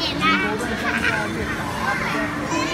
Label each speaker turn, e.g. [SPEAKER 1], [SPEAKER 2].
[SPEAKER 1] 中国为
[SPEAKER 2] 什？